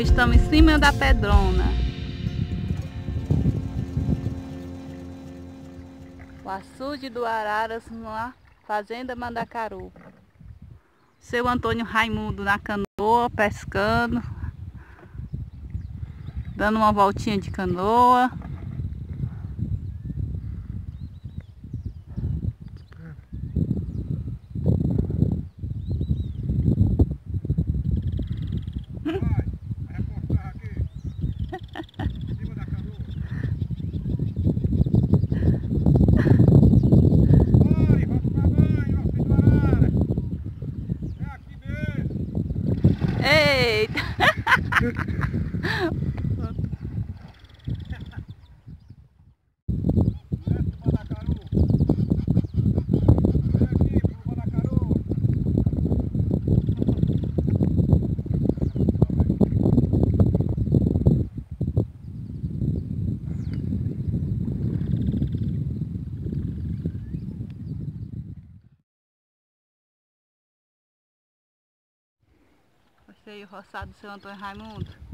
estamos em cima da pedrona. O açude do Araras na Fazenda Mandacaru. Seu Antônio Raimundo na canoa, pescando. Dando uma voltinha de canoa. right. Você aí o roçado do seu Antônio Raimundo.